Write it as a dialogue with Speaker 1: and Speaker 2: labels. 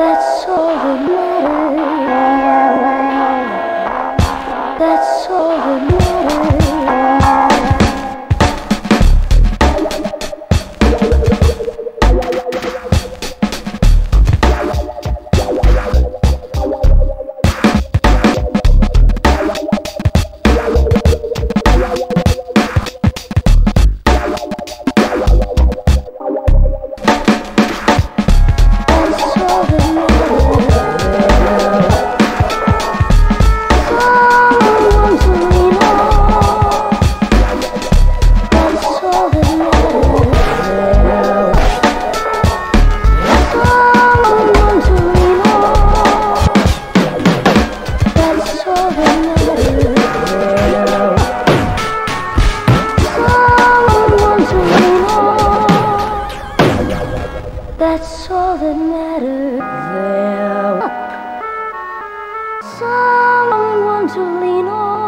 Speaker 1: that's all the matters. That's all that matters. there. Someone to lean on.